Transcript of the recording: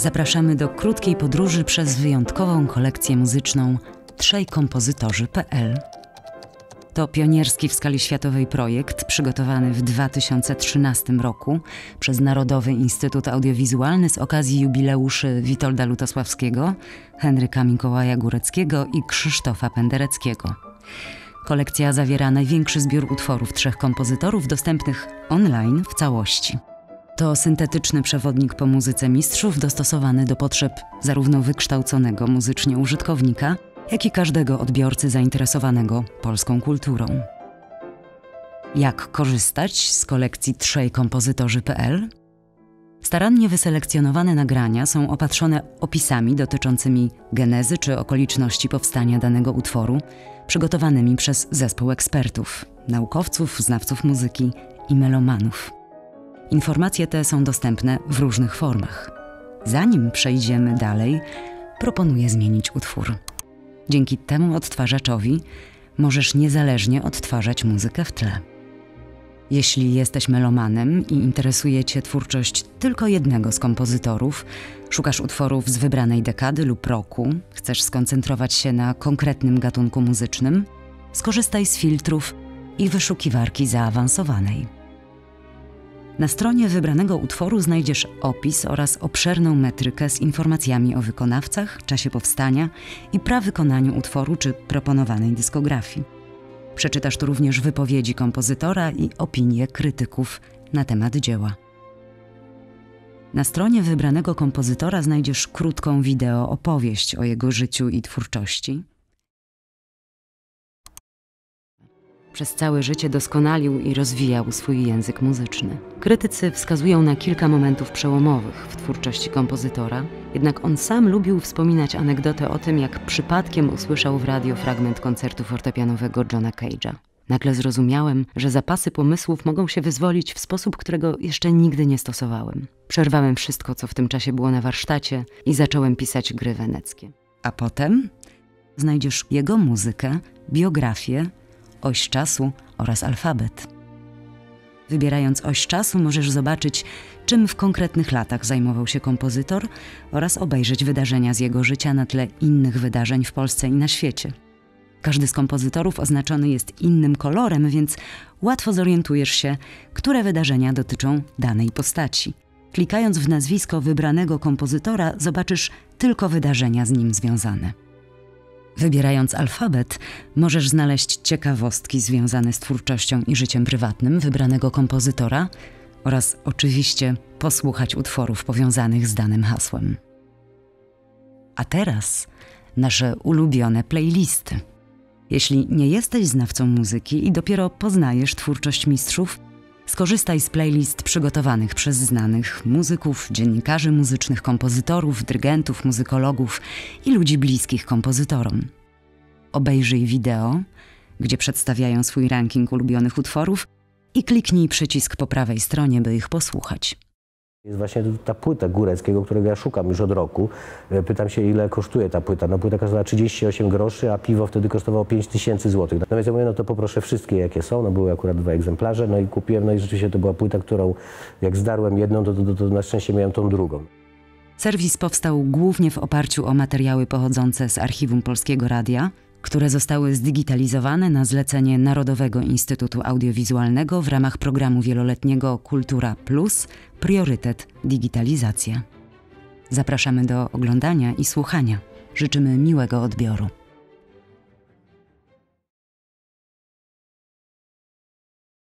zapraszamy do krótkiej podróży przez wyjątkową kolekcję muzyczną Trzej Kompozytorzy.pl. To pionierski w skali światowej projekt przygotowany w 2013 roku przez Narodowy Instytut Audiowizualny z okazji jubileuszy Witolda Lutosławskiego, Henryka Mikołaja Góreckiego i Krzysztofa Pendereckiego. Kolekcja zawiera największy zbiór utworów trzech kompozytorów dostępnych online w całości. To syntetyczny przewodnik po muzyce mistrzów dostosowany do potrzeb zarówno wykształconego muzycznie użytkownika, jak i każdego odbiorcy zainteresowanego polską kulturą. Jak korzystać z kolekcji trzej kompozytorzy.pl? Starannie wyselekcjonowane nagrania są opatrzone opisami dotyczącymi genezy czy okoliczności powstania danego utworu, przygotowanymi przez zespół ekspertów, naukowców, znawców muzyki i melomanów. Informacje te są dostępne w różnych formach. Zanim przejdziemy dalej, proponuję zmienić utwór. Dzięki temu odtwarzaczowi możesz niezależnie odtwarzać muzykę w tle. Jeśli jesteś melomanem i interesuje Cię twórczość tylko jednego z kompozytorów, szukasz utworów z wybranej dekady lub roku, chcesz skoncentrować się na konkretnym gatunku muzycznym, skorzystaj z filtrów i wyszukiwarki zaawansowanej. Na stronie wybranego utworu znajdziesz opis oraz obszerną metrykę z informacjami o wykonawcach, czasie powstania i prawykonaniu utworu czy proponowanej dyskografii. Przeczytasz tu również wypowiedzi kompozytora i opinie krytyków na temat dzieła. Na stronie wybranego kompozytora znajdziesz krótką wideo opowieść o jego życiu i twórczości Przez całe życie doskonalił i rozwijał swój język muzyczny. Krytycy wskazują na kilka momentów przełomowych w twórczości kompozytora, jednak on sam lubił wspominać anegdotę o tym, jak przypadkiem usłyszał w radio fragment koncertu fortepianowego Johna Cage'a. Nagle zrozumiałem, że zapasy pomysłów mogą się wyzwolić w sposób, którego jeszcze nigdy nie stosowałem. Przerwałem wszystko, co w tym czasie było na warsztacie i zacząłem pisać gry weneckie. A potem znajdziesz jego muzykę, biografię oś czasu oraz alfabet. Wybierając oś czasu, możesz zobaczyć, czym w konkretnych latach zajmował się kompozytor oraz obejrzeć wydarzenia z jego życia na tle innych wydarzeń w Polsce i na świecie. Każdy z kompozytorów oznaczony jest innym kolorem, więc łatwo zorientujesz się, które wydarzenia dotyczą danej postaci. Klikając w nazwisko wybranego kompozytora, zobaczysz tylko wydarzenia z nim związane. Wybierając alfabet, możesz znaleźć ciekawostki związane z twórczością i życiem prywatnym wybranego kompozytora oraz oczywiście posłuchać utworów powiązanych z danym hasłem. A teraz nasze ulubione playlisty. Jeśli nie jesteś znawcą muzyki i dopiero poznajesz twórczość mistrzów, skorzystaj z playlist przygotowanych przez znanych muzyków, dziennikarzy muzycznych, kompozytorów, dyrygentów, muzykologów i ludzi bliskich kompozytorom. Obejrzyj wideo, gdzie przedstawiają swój ranking ulubionych utworów i kliknij przycisk po prawej stronie, by ich posłuchać. Jest właśnie ta płyta Góreckiego, którego ja szukam już od roku. E, pytam się, ile kosztuje ta płyta. No płyta kosztowała 38 groszy, a piwo wtedy kosztowało 5 tysięcy złotych. Więc ja mówię, no to poproszę wszystkie, jakie są. No były akurat dwa egzemplarze, no i kupiłem. No i rzeczywiście to była płyta, którą jak zdarłem jedną, to, to, to, to na szczęście miałem tą drugą. Serwis powstał głównie w oparciu o materiały pochodzące z archiwum Polskiego Radia, które zostały zdigitalizowane na zlecenie Narodowego Instytutu Audiowizualnego w ramach programu wieloletniego Kultura Plus Priorytet Digitalizacja. Zapraszamy do oglądania i słuchania. Życzymy miłego odbioru.